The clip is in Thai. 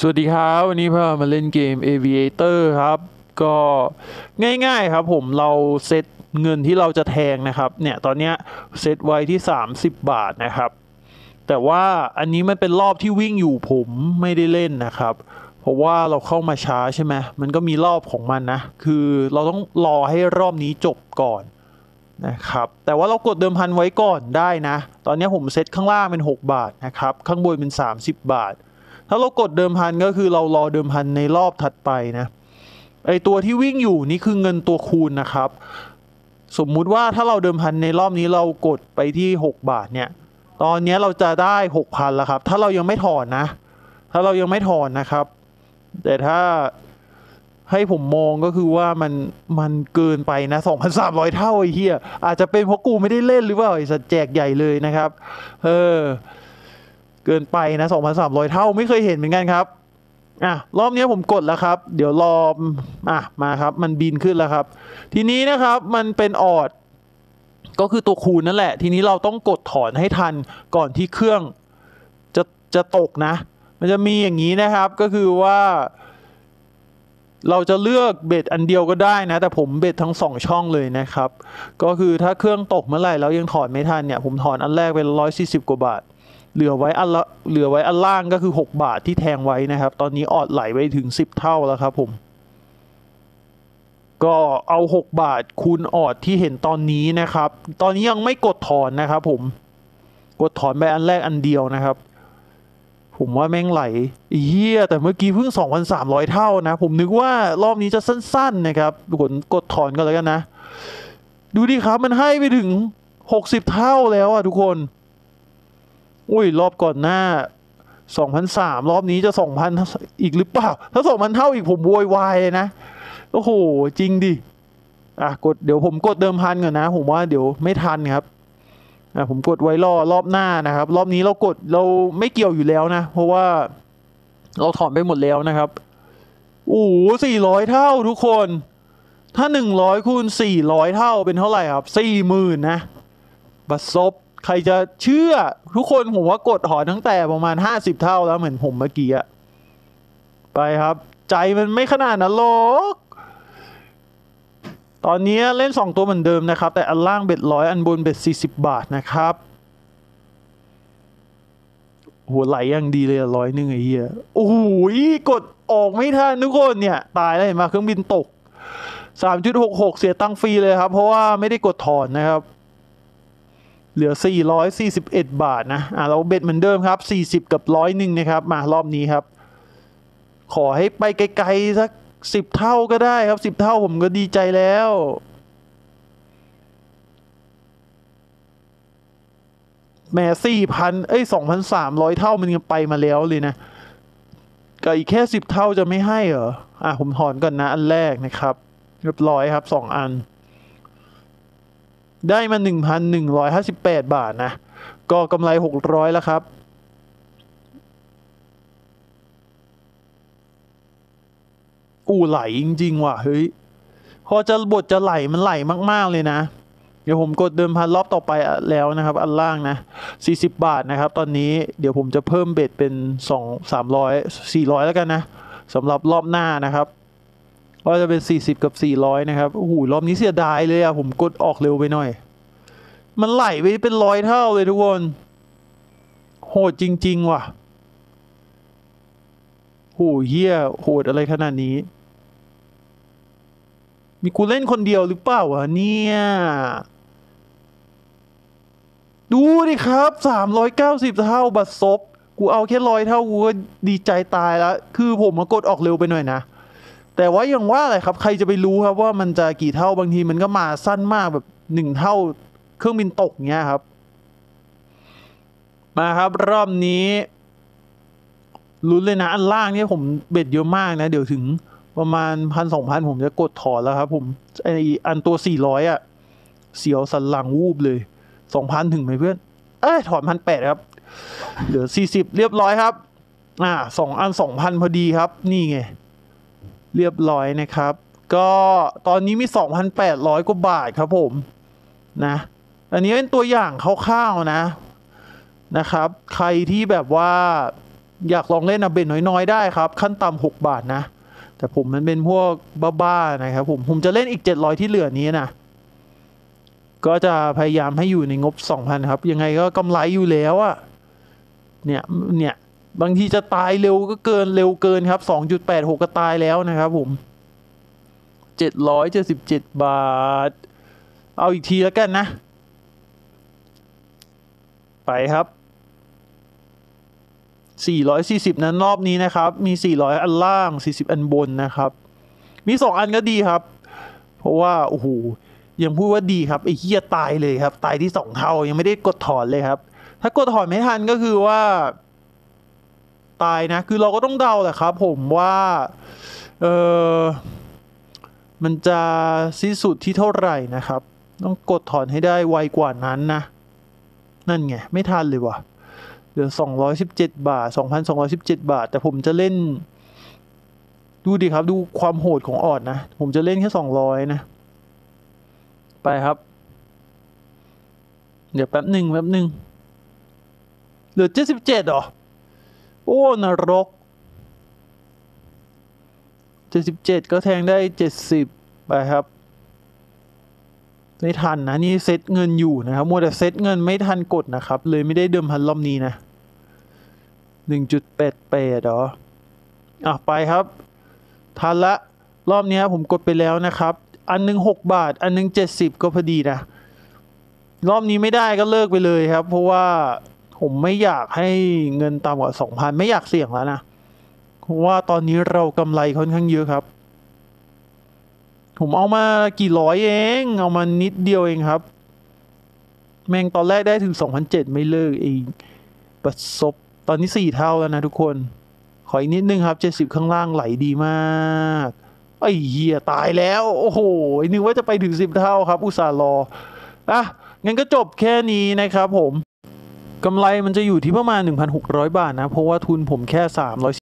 สวัสดีครับ วันนี้พามาเล่นเกม Aviator ครับ ก็ง่ายๆครับผมเราเซตเงินที่เราจะแทงนะครับ เนี่ยตอนเนี้ยเซตไว้ที่ 30 บาทนะครับ แต่ว่าอันนี้มันเป็นรอบที่วิ่งอยู่ผมไม่ได้เล่นนะครับ เพราะว่าเราเข้ามาช้าใช่ไหมมันก็มีรอบของมันนะ คือเราต้องรอให้รอบนี้จบก่อนนะครับแต่ว่าเรากดเดิมพันไว้ก่อนได้นะ ตอนนี้ผมเซตข้างล่างเป็น 6 บาทนะครับ ข้างบนเป็น 30 บาท ถ้าเรากดเดิมพันก็คือเรารอเดิมพันในรอบถัดไปนะไอตัวที่วิ่งอยู่นี่คือเงินตัวคูณนะครับ สมมุติว่าถ้าเราเดิมพันในรอบนี้เรากดไปที่ 6 บาทเนี่ย ตอนนี้เราจะได้6,000แล้วครับ ถ้าเรายังไม่ถอนนะ ถ้าเรายังไม่ถอนนะครับ แต่ถ้าให้ผมมองก็คือว่ามันมันเกินไปนะ 2,300 เท่าไอ้เหี้ยอาจจะเป็นเพราะกูไม่ได้เล่นหรือเปล่าไอ้สัตว์แจกใหญ่เลยนะครับ เออ เกินไปนะ 2,300 เท่าไม่เคยเห็นเหมือนกันครับอะรอบนี้ผมกดแล้วครับ เดี๋ยวรออะมาครับ มันบินขึ้นแล้วครับ ทีนี้นะครับมันเป็นออด ก็คือตัวคูณนั่นแหละ ทีนี้เราต้องกดถอนให้ทันก่อนที่เครื่องจะจะตกนะ มันจะมีอย่างนี้นะครับก็คือว่า เราจะเลือกเบ็ดอันเดียวก็ได้นะ แต่ผมเบ็ดทั้งสองช่องเลยนะครับ ก็คือถ้าเครื่องตกเมื่อไหร่แล้วยังถอนไม่ทันเนี่ย ผมถอนอันแรกเป็นร้อยสี่สิบกว่าบาท เหลือไว้อันละเหลือไว้อันล่างก็คือ 6 บาทที่แทงไว้นะครับ ตอนนี้ออดไหลไปถึง 10 เท่าแล้วครับผม ก็เอา 6 บาทคูณออดที่เห็นตอนนี้นะครับ ตอนนี้ยังไม่กดถอนนะครับผม กดถอนไปอันแรกอันเดียวนะครับ ผมว่าแม่งไหลเฮียแต่เมื่อกี้เพิ่ง 2,300 เท่านะ ผมนึกว่ารอบนี้จะสั้น ๆ นะครับกดกดถอนกันแล้วกันนะ ดูดิครับมันให้ไปถึง 60 เท่าแล้วอะทุกคน อุ้ยรอบก่อนหน้า2,003รอบนี้จะ2,000อีกหรือเปล่า ถ้า2,000เท่าอีกผมโวยวายเลยนะ โอ้โห จริงดิ อะกดเดี๋ยวผมกดเดิมพันก่อนนะ ผมว่าเดี๋ยวไม่ทันครับอะผมกดไว้รอรอบหน้านะครับ รอบนี้เรากดเราไม่เกี่ยวอยู่แล้วนะ เพราะว่าเราถอนไปหมดแล้วนะครับโอ้โห400เท่าทุกคน ถ้า100คูณ400เท่าเป็นเท่าไหร่ครับ40,000นะบัตรซบ ใครจะเชื่อทุกคนผมว่ากดหอนตั้งแต่ประมาณ50เท่าแล้วเหมือนผมเมื่อกี้อะไปครับ ใจมันไม่ขนาดนั้นหรอกตอนนี้เล่น 2 ตัวเหมือนเดิมนะครับ แต่อันล่างเบ็ดร้อยอันบนเบ็ด40 บาทนะครับ หัวไหลอย่างดีเลยร้อยหนึ่งไอ้เหี้ยโอ้โหกดออกไม่ทันทุกคนเนี่ย ตายแล้วเห็นมาเครื่องบินตก 3.66 เสียตังฟรีเลยครับ เพราะว่าไม่ได้กดถอนนะครับ เหลือ 441 บาทนะ อะเราเบ็ดเหมือนเดิมครับ 40 กับร้อยหนึ่งนะครับ มารอบนี้ครับ ขอให้ไปไกลๆสัก 10 เท่าก็ได้ครับ 10 เท่าผมก็ดีใจแล้ว แม่4,000 เอ้ย 2,300 เท่ามันยังไปมาแล้วเลยนะก็อีกแค่ 10 เท่าจะไม่ให้เหรอ อะผมถอนก่อนนะ อันแรกนะครับ เรียบร้อยครับ 2 อัน ได้มา 1,158 บาทนะ ก็กำไร 600 แล้วครับอู้ไหลจริง ๆ ว่ะ เฮ้ย พอจะบทจะไหลมันไหลมาก ๆ เลยนะ เดี๋ยวผมกดเดิมพันรอบต่อไปแล้วนะครับ อันล่างนะ 40 บาทนะครับ ตอนนี้เดี๋ยวผมจะเพิ่มเบ็ดเป็น 2 300 400 แล้วกันนะสำหรับรอบหน้านะครับ ก็จะเป็น 40 กับ 400 นะครับ โอ้โห รอบนี้เสียดายเลยอะผมกดออกเร็วไปหน่อย มันไหลไปเป็นร้อยเท่าเลยทุกคน โหดจริง ๆ ว่ะโหเฮียโหดอะไรขนาดนี้ มีกูเล่นคนเดียวหรือเปล่าวะเนี่ย ดูดิครับ 390 เท่าบัตรซบ กูเอาแค่ร้อยเท่ากูก็ดีใจตายแล้ว คือผมมากดออกเร็วไปหน่อยนะ แต่ว่ายังว่าอะไรครับ ใครจะไปรู้ครับว่ามันจะกี่เท่าบางทีมันก็มาสั้นมากแบบหนึ่งเท่า เครื่องบินตกเงี้ยครับ มาครับรอบนี้ลุ้นเลยนะ อันล่างเนี่ยผมเบ็ดเยอะมากนะ เดี๋ยวถึงประมาณพันสองพันผมจะกดถอนแล้วครับ ผมไออันตัวสี่ร้อยอะ เสียวสันหลังวูบเลยสองพันถึงไหมเพื่อน เอ้ยถอนพันแปดครับ เหลือสี่สิบเรียบร้อยครับ อ่าสองอันสองพันพอดีครับ นี่ไง เรียบร้อยนะครับ ก็ตอนนี้มี 2,800 กว่าบาทครับผมนะอันนี้เป็นตัวอย่างคร่าวๆนะนะครับ ใครที่แบบว่าอยากลองเล่นอะเบ็ดน้อยๆ ได้ครับ ขั้นต่ำหกบาทนะ แต่ผมมันเป็นพวกบ้าๆนะครับผมผมจะเล่นอีก 700 ที่เหลือนี้นะก็จะพยายามให้อยู่ในงบ 2,000 ครับ ยังไงก็กำไรอยู่แล้วอะเนี่ยเนี่ย บางทีจะตายเร็วก็เกินเร็วเกินครับ 2.86 ก็ตายแล้วนะครับผม 777 บาท เอาอีกทีแล้วกันนะ ไปครับ 440 นั้นรอบนี้นะครับ มี 400 อันล่าง 40 อันบนนะครับ มี 2 อันก็ดีครับ เพราะว่า โอ้โห ยังพูดว่าดีครับ ไอ้เหี้ยตายเลยครับ ตายที่ 2 เท่า ยังไม่ได้กดถอนเลยครับ ถ้ากดถอนไม่ทันก็คือว่า ตายนะ คือเราก็ต้องเดาแหละครับผมว่าเออมันจะสิ้นสุดที่เท่าไหร่นะครับ ต้องกดถอนให้ได้ไวกว่านั้นนะ นั่นไง ไม่ทันเลยว่ะเหลือ 217 บาท 2,217 บาท แต่ผมจะเล่น ดูดิครับ ดูความโหดของออดนะ ผมจะเล่นแค่ 200 นะ ไปครับ เดี๋ยวแป๊บหนึ่งแป๊บหนึ่งเหลือ 77เหรอ โอ้นรก 77 ก็แทงได้ 70 ไปครับ ไม่ทันนะ นี่เซตเงินอยู่นะครับมัวแต่เซตเงินไม่ทันกดนะครับ เลยไม่ได้เดิมพันรอบนี้นะหนึ่งจุดแปดแปดหรออะไปครับ ทันละ รอบนี้ผมกดไปแล้วนะครับ อันหนึ่งหกบาท อันหนึ่งเจ็ดสิบก็พอดีนะ รอบนี้ไม่ได้ก็เลิกไปเลยครับ เพราะว่า ผมไม่อยากให้เงินต่ำกว่าสองพันไม่อยากเสี่ยงแล้วนะเพราะว่าตอนนี้เรากำไรค่อนข้างเยอะครับ ผมเอามากี่ร้อยเอง เอามานิดเดียวเองครับ แม่งตอนแรกได้ถึง2,007ไม่เลิกเองประสบตอนนี้4เท่าแล้วนะทุกคน ขออีกนิดนึงครับ70ข้างล่างไหลดีมากไอ้เหี้ยตายแล้ว โอ้โหนึกว่าจะไปถึง10เท่าครับ อุตส่าห์รออะงั้นก็จบแค่นี้นะครับผม กำไรมันจะอยู่ที่ประมาณ 1,600 บาทนะ เพราะว่าทุนผมแค่ 300